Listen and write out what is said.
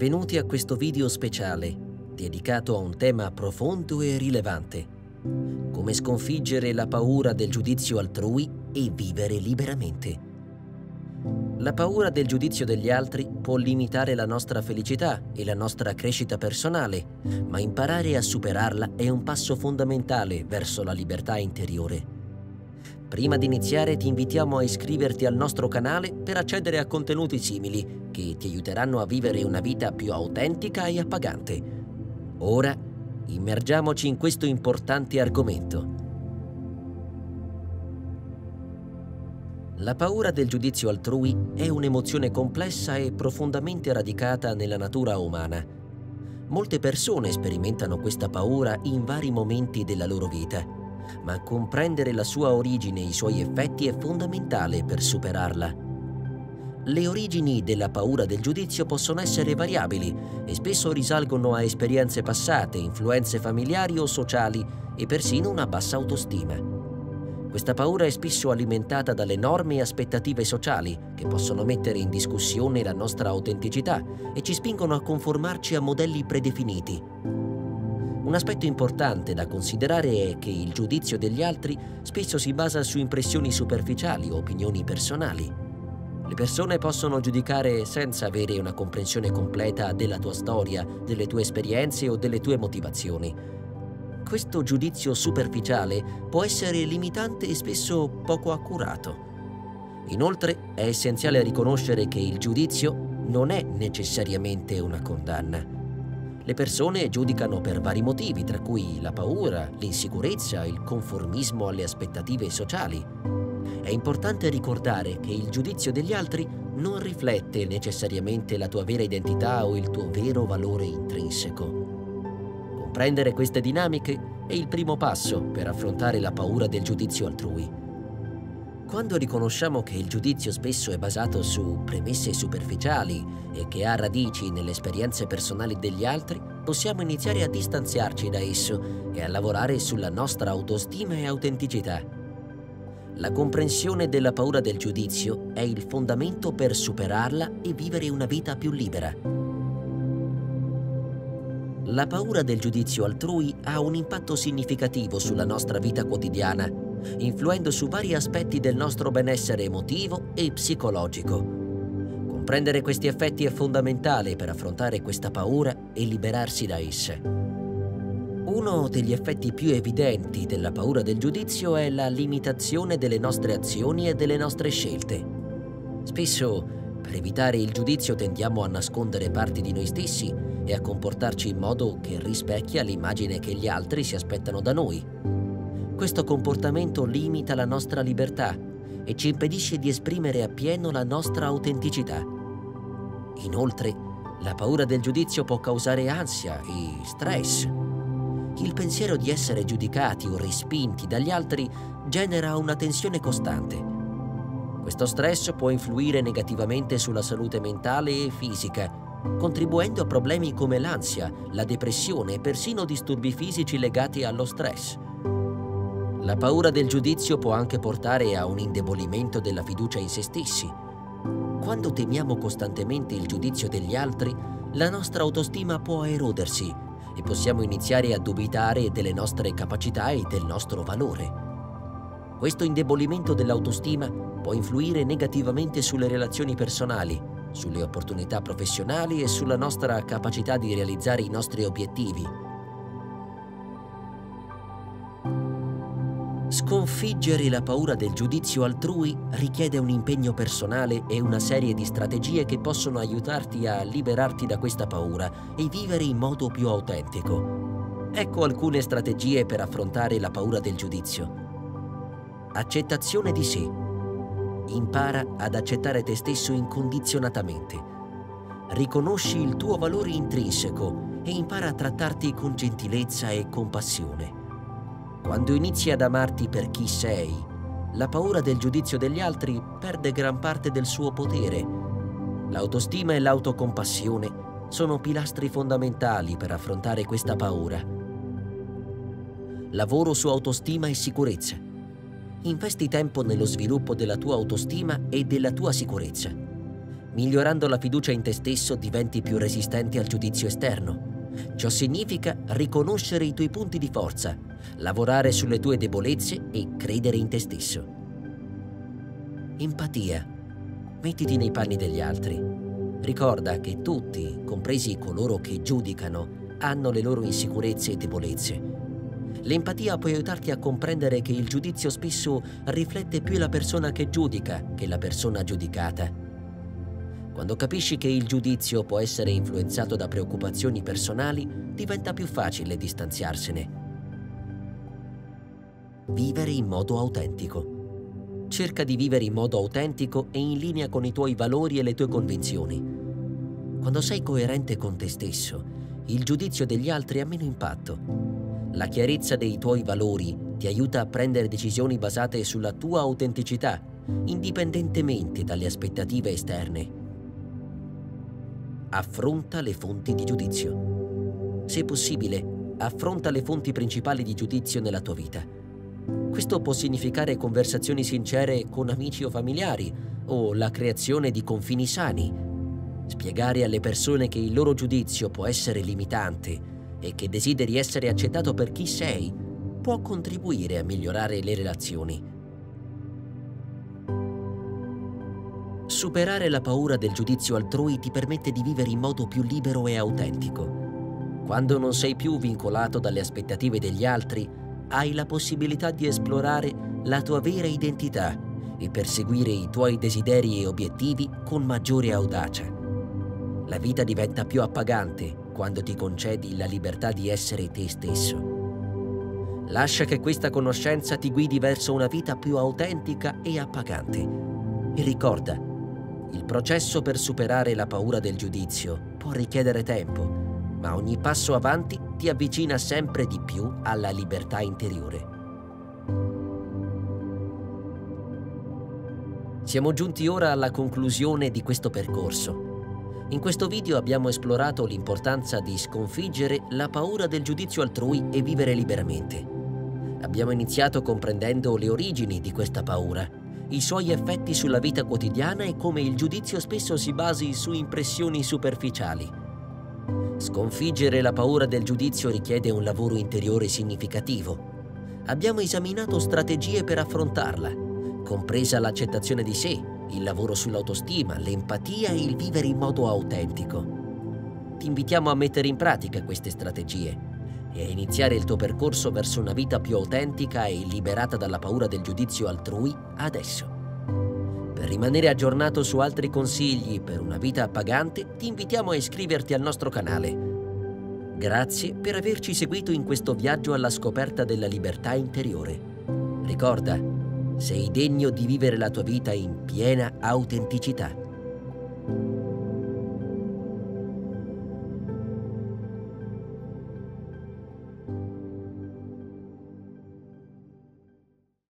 Benvenuti a questo video speciale dedicato a un tema profondo e rilevante. Come sconfiggere la paura del giudizio altrui e vivere liberamente. La paura del giudizio degli altri può limitare la nostra felicità e la nostra crescita personale, ma imparare a superarla è un passo fondamentale verso la libertà interiore. Prima di iniziare ti invitiamo a iscriverti al nostro canale per accedere a contenuti simili che ti aiuteranno a vivere una vita più autentica e appagante. Ora immergiamoci in questo importante argomento. La paura del giudizio altrui è un'emozione complessa e profondamente radicata nella natura umana. Molte persone sperimentano questa paura in vari momenti della loro vita ma comprendere la sua origine e i suoi effetti è fondamentale per superarla. Le origini della paura del giudizio possono essere variabili e spesso risalgono a esperienze passate, influenze familiari o sociali e persino una bassa autostima. Questa paura è spesso alimentata dalle norme e aspettative sociali che possono mettere in discussione la nostra autenticità e ci spingono a conformarci a modelli predefiniti, un aspetto importante da considerare è che il giudizio degli altri spesso si basa su impressioni superficiali o opinioni personali. Le persone possono giudicare senza avere una comprensione completa della tua storia, delle tue esperienze o delle tue motivazioni. Questo giudizio superficiale può essere limitante e spesso poco accurato. Inoltre è essenziale riconoscere che il giudizio non è necessariamente una condanna. Le persone giudicano per vari motivi, tra cui la paura, l'insicurezza, il conformismo alle aspettative sociali. È importante ricordare che il giudizio degli altri non riflette necessariamente la tua vera identità o il tuo vero valore intrinseco. Comprendere queste dinamiche è il primo passo per affrontare la paura del giudizio altrui. Quando riconosciamo che il giudizio spesso è basato su premesse superficiali e che ha radici nelle esperienze personali degli altri, possiamo iniziare a distanziarci da esso e a lavorare sulla nostra autostima e autenticità. La comprensione della paura del giudizio è il fondamento per superarla e vivere una vita più libera. La paura del giudizio altrui ha un impatto significativo sulla nostra vita quotidiana influendo su vari aspetti del nostro benessere emotivo e psicologico. Comprendere questi effetti è fondamentale per affrontare questa paura e liberarsi da esse. Uno degli effetti più evidenti della paura del giudizio è la limitazione delle nostre azioni e delle nostre scelte. Spesso, per evitare il giudizio, tendiamo a nascondere parti di noi stessi e a comportarci in modo che rispecchia l'immagine che gli altri si aspettano da noi. Questo comportamento limita la nostra libertà e ci impedisce di esprimere appieno la nostra autenticità. Inoltre, la paura del giudizio può causare ansia e stress. Il pensiero di essere giudicati o respinti dagli altri genera una tensione costante. Questo stress può influire negativamente sulla salute mentale e fisica, contribuendo a problemi come l'ansia, la depressione e persino disturbi fisici legati allo stress. La paura del giudizio può anche portare a un indebolimento della fiducia in se stessi. Quando temiamo costantemente il giudizio degli altri, la nostra autostima può erodersi e possiamo iniziare a dubitare delle nostre capacità e del nostro valore. Questo indebolimento dell'autostima può influire negativamente sulle relazioni personali, sulle opportunità professionali e sulla nostra capacità di realizzare i nostri obiettivi. Sconfiggere la paura del giudizio altrui richiede un impegno personale e una serie di strategie che possono aiutarti a liberarti da questa paura e vivere in modo più autentico. Ecco alcune strategie per affrontare la paura del giudizio. Accettazione di sé. Impara ad accettare te stesso incondizionatamente. Riconosci il tuo valore intrinseco e impara a trattarti con gentilezza e compassione. Quando inizi ad amarti per chi sei, la paura del giudizio degli altri perde gran parte del suo potere. L'autostima e l'autocompassione sono pilastri fondamentali per affrontare questa paura. Lavoro su autostima e sicurezza. Investi tempo nello sviluppo della tua autostima e della tua sicurezza. Migliorando la fiducia in te stesso diventi più resistente al giudizio esterno. Ciò significa riconoscere i tuoi punti di forza, lavorare sulle tue debolezze e credere in te stesso. Empatia. Mettiti nei panni degli altri. Ricorda che tutti, compresi coloro che giudicano, hanno le loro insicurezze e debolezze. L'empatia può aiutarti a comprendere che il giudizio spesso riflette più la persona che giudica che la persona giudicata. Quando capisci che il giudizio può essere influenzato da preoccupazioni personali, diventa più facile distanziarsene. Vivere in modo autentico. Cerca di vivere in modo autentico e in linea con i tuoi valori e le tue convinzioni. Quando sei coerente con te stesso, il giudizio degli altri ha meno impatto. La chiarezza dei tuoi valori ti aiuta a prendere decisioni basate sulla tua autenticità, indipendentemente dalle aspettative esterne affronta le fonti di giudizio. Se possibile, affronta le fonti principali di giudizio nella tua vita. Questo può significare conversazioni sincere con amici o familiari o la creazione di confini sani. Spiegare alle persone che il loro giudizio può essere limitante e che desideri essere accettato per chi sei può contribuire a migliorare le relazioni. Superare la paura del giudizio altrui ti permette di vivere in modo più libero e autentico. Quando non sei più vincolato dalle aspettative degli altri, hai la possibilità di esplorare la tua vera identità e perseguire i tuoi desideri e obiettivi con maggiore audacia. La vita diventa più appagante quando ti concedi la libertà di essere te stesso. Lascia che questa conoscenza ti guidi verso una vita più autentica e appagante. E ricorda, il processo per superare la paura del giudizio può richiedere tempo, ma ogni passo avanti ti avvicina sempre di più alla libertà interiore. Siamo giunti ora alla conclusione di questo percorso. In questo video abbiamo esplorato l'importanza di sconfiggere la paura del giudizio altrui e vivere liberamente. Abbiamo iniziato comprendendo le origini di questa paura i suoi effetti sulla vita quotidiana e come il giudizio spesso si basi su impressioni superficiali. Sconfiggere la paura del giudizio richiede un lavoro interiore significativo. Abbiamo esaminato strategie per affrontarla, compresa l'accettazione di sé, il lavoro sull'autostima, l'empatia e il vivere in modo autentico. Ti invitiamo a mettere in pratica queste strategie e a iniziare il tuo percorso verso una vita più autentica e liberata dalla paura del giudizio altrui adesso. Rimanere aggiornato su altri consigli per una vita appagante, ti invitiamo a iscriverti al nostro canale. Grazie per averci seguito in questo viaggio alla scoperta della libertà interiore. Ricorda, sei degno di vivere la tua vita in piena autenticità.